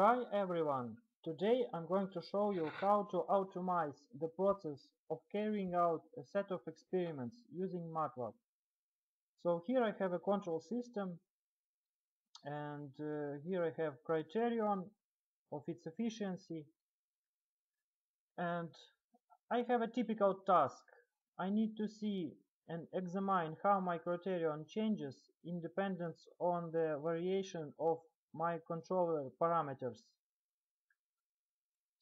Hi everyone! Today I'm going to show you how to automate the process of carrying out a set of experiments using MATLAB. So here I have a control system and uh, here I have criterion of its efficiency and I have a typical task. I need to see and examine how my criterion changes in dependence on the variation of my controller parameters.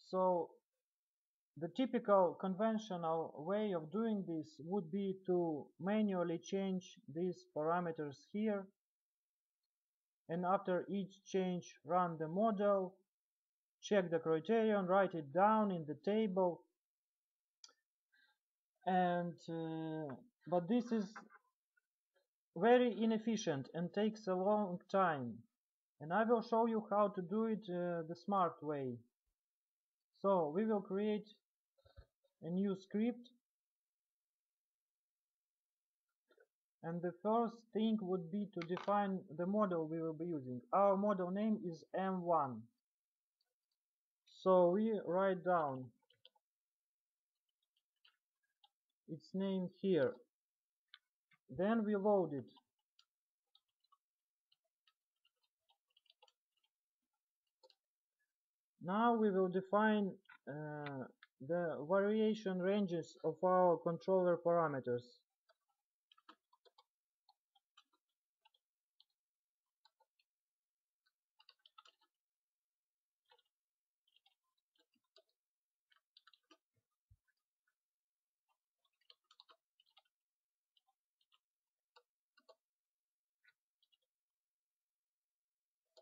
So the typical conventional way of doing this would be to manually change these parameters here. And after each change run the model, check the criterion, write it down in the table. And uh, but this is very inefficient and takes a long time and I will show you how to do it uh, the smart way. So we will create a new script and the first thing would be to define the model we will be using. Our model name is M1. So we write down its name here. Then we load it. Now we will define uh, the variation ranges of our controller parameters.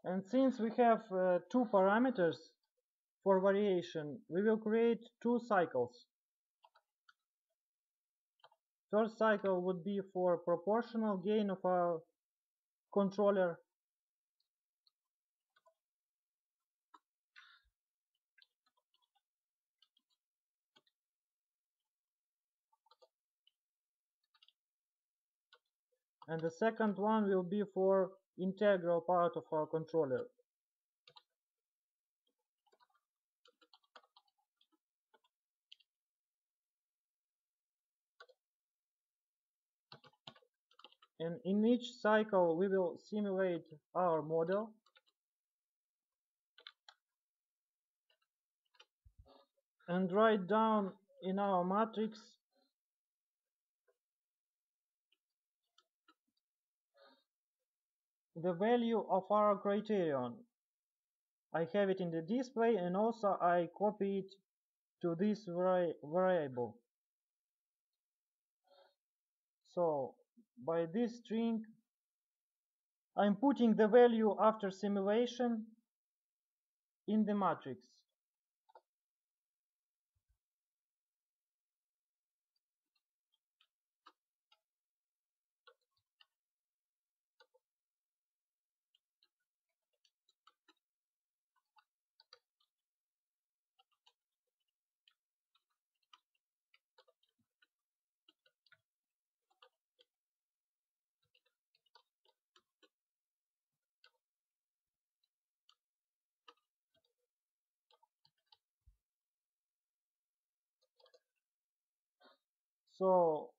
And since we have uh, two parameters for variation, we will create two cycles. First cycle would be for proportional gain of our controller. And the second one will be for integral part of our controller. And in each cycle we will simulate our model and write down in our matrix the value of our criterion. I have it in the display and also I copy it to this vari variable. So by this string I'm putting the value after simulation in the matrix. So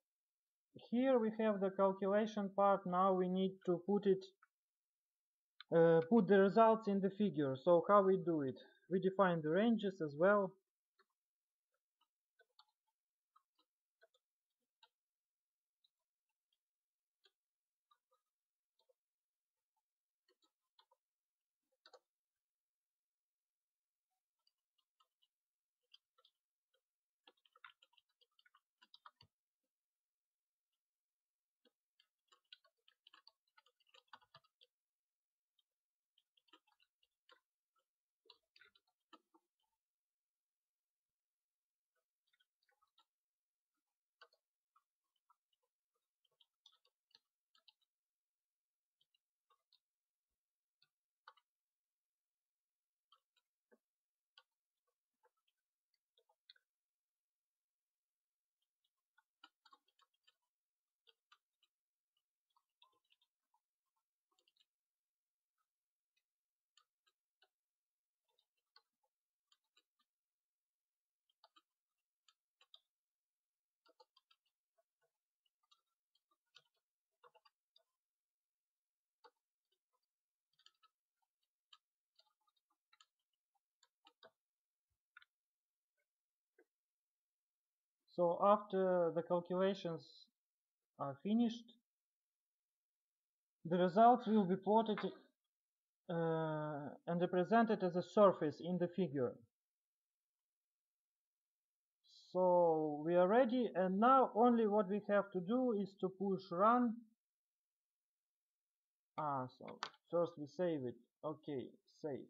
here we have the calculation part. Now we need to put it, uh, put the results in the figure. So how we do it? We define the ranges as well. So after the calculations are finished, the results will be plotted uh, and represented as a surface in the figure. So we are ready and now only what we have to do is to push run. Ah, so first we save it. Okay, save.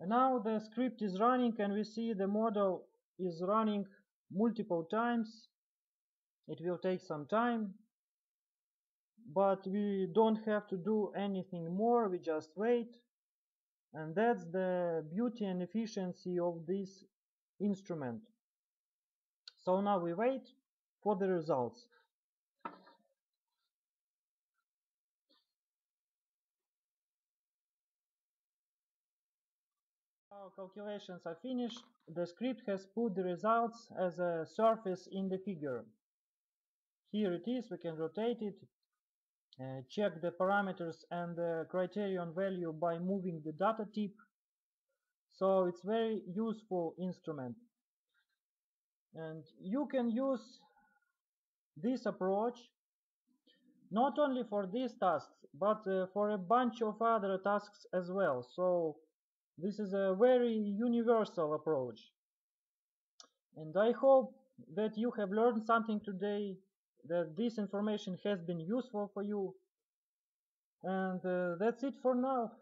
And now the script is running and we see the model is running multiple times. It will take some time, but we don't have to do anything more. We just wait. And that's the beauty and efficiency of this instrument. So now we wait for the results. Calculations are finished. The script has put the results as a surface in the figure. Here it is, we can rotate it, uh, check the parameters and the criterion value by moving the data tip. So it's very useful instrument. And you can use this approach not only for these tasks, but uh, for a bunch of other tasks as well. So this is a very universal approach. And I hope that you have learned something today, that this information has been useful for you. And uh, that's it for now.